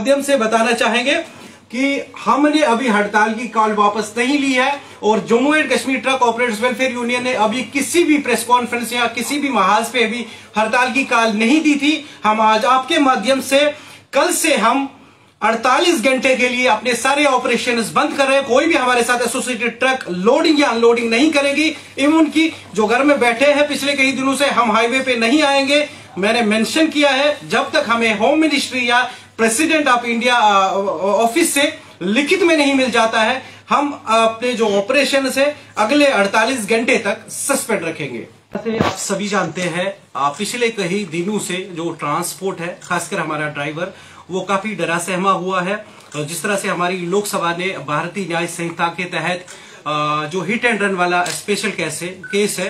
माध्यम से बताना चाहेंगे कि हमने अभी हड़ताल की कॉल वापस नहीं ली है और Jammu and Kashmir truck operators welfare union ने अभी किसी भी प्रेस कॉन्फ्रेंस या किसी भी महाज पे अभी हड़ताल की कॉल नहीं दी थी। हम आज आपके माध्यम से कल से हम 48 घंटे के लिए अपने सारे ऑपरेशन बंद कर रहे हैं। कोई भी हमारे साथ एसोसिएटेड ट्रक लोडिंग या अनलोडिंग नहीं करेगी। इवन की जो घर में बैठे हैं, पिछले कई दिनों से हम हाईवे पे नहीं आएँगे। मैंने मेंशन किया है, जब तक हमें होम मिनिस्ट्री या प्रेसिडेंट ऑफ़ इंडिया ऑफ़िस से लिखित में नहीं मिल जाता है। हम अपने जो ऑपरेशन है, अगले 48 घंटे तक सस्पेंड रखेंगे। आप सभी जानते हैं पिछले कई दिनों से जो ट्रांसपोर्ट है, खासकर हमारा ड्राइवर, वो काफ़ी डरा सहमा हुआ है। जिस तरह से हमारी लोकसभा ने भारतीय न्याय संहिता के तहत जो हिट एंड रन वाला स्पेशल केस है केस है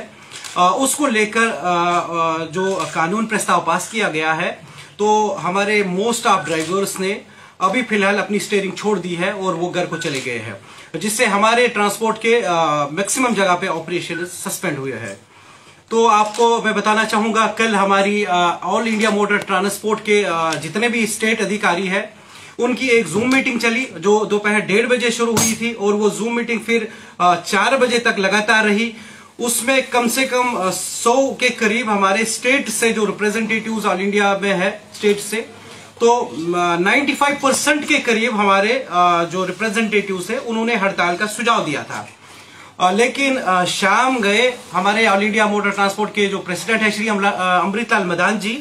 उसको लेकर जो कानून प्रस्ताव पास किया गया है तो हमारे मोस्ट ऑफ़ ड्राइवर्स ने अभी फ़िलहाल अपनी स्टेयरिंग छोड़ दी है और वो घर को चले गए हैं जिससे हमारे ट्रांसपोर्ट के मैक्सिमम जगह पे ऑपरेशन सस्पेंड हुए हैं। तो आपको मैं बताना चाहूँगा कल हमारी ऑल इंडिया मोटर ट्रांसपोर्ट के आ, जितने भी स्टेट अधिकारी है उनकी एक जूम मीटिंग चली जो दोपहर डेढ़ बजे शुरू हुई थी और वो जूम मीटिंग फिर चार बजे तक लगातार रही। उसमें कम से कम सौ के करीब हमारे स्टेट से जो रिप्रेजेंटेटिव ऑल इंडिया में है स्टेट से तो 95 परसेंट के करीब हमारे जो रिप्रेजेंटेटिव है, उन्होंने हड़ताल का सुझाव दिया था। लेकिन शाम गए हमारे ऑल इंडिया मोटर ट्रांसपोर्ट के जो प्रेसिडेंट है, श्री अमृतलाल मदान जी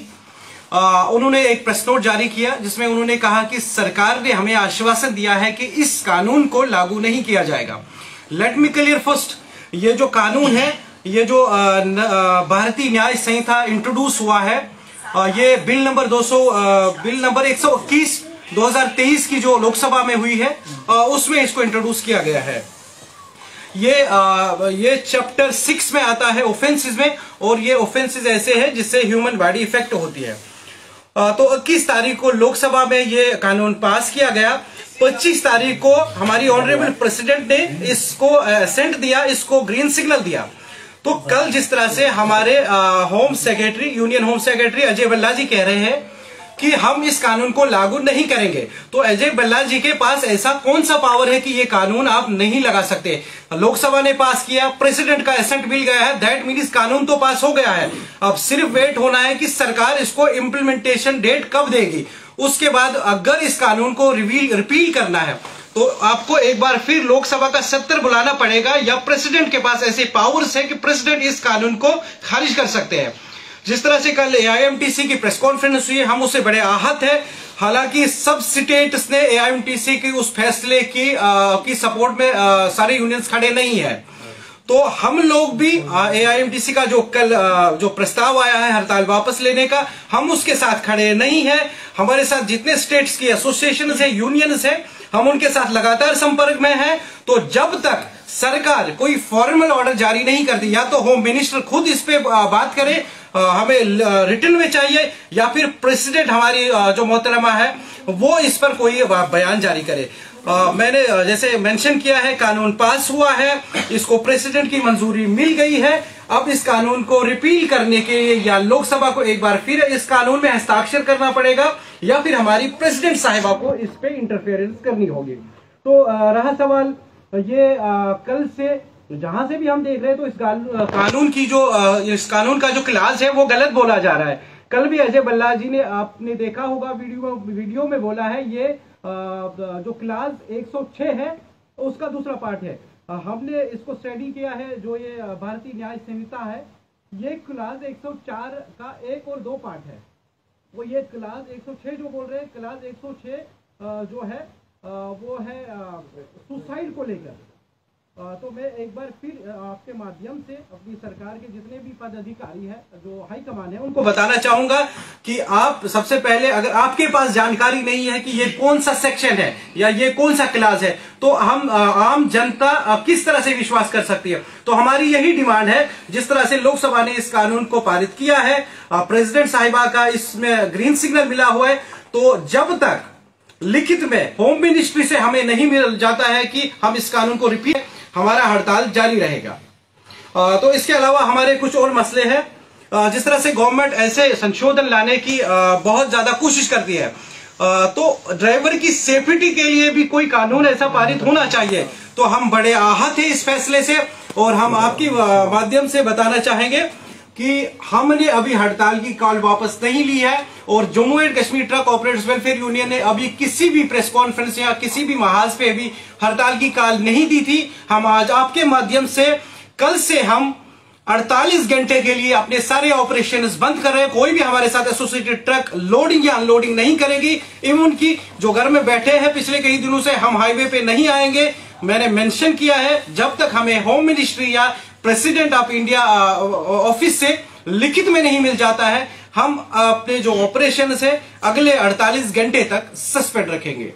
उन्होंने एक प्रेस नोट जारी किया, जिसमें उन्होंने कहा कि सरकार ने हमें आश्वासन दिया है कि इस कानून को लागू नहीं किया जाएगा। लेट मी क्लियर फ़र्स्ट ये जो कानून है ये जो भारतीय न्याय संहिता इंट्रोड्यूस हुआ है ये बिल नंबर 200 बिल नंबर 121 2023 की जो लोकसभा में हुई है उसमें इसको इंट्रोड्यूस किया गया है। ये ये चैप्टर सिक्स में आता है ऑफेंसेस में, और ये ऑफेंसेस ऐसे हैं जिससे ह्यूमन बॉडी इफ़ेक्ट होती है। तो इक्कीस तारीख को लोकसभा में ये कानून पास किया गया। 25 तारीख को हमारी ऑनरेबल प्रेसिडेंट ने इसको सेंट दिया, इसको ग्रीन सिग्नल दिया। तो कल जिस तरह से हमारे home secretary union home secretary Ajay Bhalla ji कह रहे हैं कि हम इस कानून को लागू नहीं करेंगे। तो अजय बल्ला जी के पास ऐसा कौन सा पावर है कि ये कानून आप नहीं लगा सकते? लोकसभा ने पास किया प्रेसिडेंट का एसेंट मिल गया है दैट मीन कानून तो पास हो गया है। अब सिर्फ़ वेट होना है कि सरकार इसको इम्प्लीमेंटेशन डेट कब देगी। उसके बाद अगर इस कानून को रिवील रिपील करना है तो आपको एक बार फिर लोकसभा का सत्र बुलाना पड़ेगा या प्रेसिडेंट के पास ऐसे पावर्स है कि प्रेसिडेंट इस कानून को खारिज कर सकते हैं। जिस तरह से कल एआईएमटीसी की प्रेस कॉन्फ्रेंस हुई हम उससे बड़े आहत है। हालाँकि सब स्टेट्स ने एआईएमटीसी के उस फैसले की आ, की सपोर्ट में आ, सारे यूनियंस खड़े नहीं है। तो हम लोग भी एआईएमटीसी का जो कल जो प्रस्ताव आया है हड़ताल वापस लेने का, हम उसके साथ खड़े नहीं है। हमारे साथ जितने स्टेट्स की एसोसिएशन है, यूनियंस है, हम उनके साथ लगातार संपर्क में हैं। तो जब तक सरकार कोई फॉर्मल ऑर्डर जारी नहीं करती, या तो होम मिनिस्टर खुद इस पे बात करे हमें रिटर्न में चाहिए, या फिर प्रेसिडेंट हमारी जो मोहतरमा है, वो इस पर कोई बयान जारी करे। आ, मैंने जैसे मेंशन किया है कानून पास हुआ है इसको प्रेसिडेंट की मंजूरी मिल गई है। अब इस कानून को रिपील करने के लिए या लोकसभा को एक बार फिर इस कानून में हस्ताक्षर करना पड़ेगा या फिर हमारी प्रेसिडेंट साहिबा को इस पे इंटरफेरेंस करनी होगी। तो आ, रहा सवाल ये आ, कल से जहाँ से भी हम देख रहे हैं तो इस कानून की जो इस कानून का जो क्लास है वो गलत बोला जा रहा है। कल भी अजय बल्ला जी ने आपने देखा होगा वीडियो वीडियो में बोला है, ये जो क्लास 106 है, उसका दूसरा पार्ट है। हमने इसको स्टडी किया है, जो ये भारतीय न्याय संहिता है, ये क्लास 104 का एक और दो पार्ट है। वो ये क्लास 106 जो बोल रहे हैं, क्लास 106 जो है वो है सुसाइड को लेकर। तो मैं एक बार फिर आपके माध्यम से अपनी सरकार के जितने भी पद अधिकारी है, जो हाई कमान है, उनको बताना चाहूँगा कि आप सबसे पहले, अगर आपके पास जानकारी नहीं है कि ये कौन सा सेक्शन है या ये कौन सा क्लास है तो हम आम जनता किस तरह से विश्वास कर सकती है? तो हमारी यही डिमांड है, जिस तरह से लोकसभा ने इस कानून को पारित किया है प्रेसिडेंट साहिबा का इसमें ग्रीन सिग्नल मिला हुआ है तो जब तक लिखित में होम मिनिस्ट्री से हमें नहीं मिल जाता है कि हम इस कानून को रिपीट हमारा हड़ताल जारी रहेगा। तो इसके अलावा हमारे कुछ और मसले हैं। जिस तरह से गवर्नमेंट ऐसे संशोधन लाने की बहुत ज़्यादा कोशिश करती है तो ड्राइवर की सेफ्टी के लिए भी कोई कानून ऐसा पारित होना चाहिए। तो हम बड़े आहत हैं इस फैसले से और हम आपकी माध्यम से बताना चाहेंगे। कि हमने अभी हड़ताल की कॉल वापस नहीं ली है और Jammu and Kashmir truck operators welfare union ने अभी किसी भी प्रेस कॉन्फ्रेंस या किसी भी महाज पे अभी हड़ताल की कॉल नहीं दी थी। हम आज आपके माध्यम से कल से हम 48 घंटे के लिए अपने सारे ऑपरेशन बंद कर रहे हैं। कोई भी हमारे साथ एसोसिएटेड ट्रक लोडिंग या अनलोडिंग नहीं करेगी। इवन की जो घर में बैठे हैं पिछले कई दिनों से हम हाईवे पे नहीं आएँगे। मैंने मेंशन किया है, जब तक हमें होम मिनिस्ट्री या प्रेसिडेंट ऑफ़ इंडिया ऑफ़िस से लिखित में नहीं मिल जाता है। हम अपने जो ऑपरेशन है, अगले 48 घंटे तक सस्पेंड रखेंगे।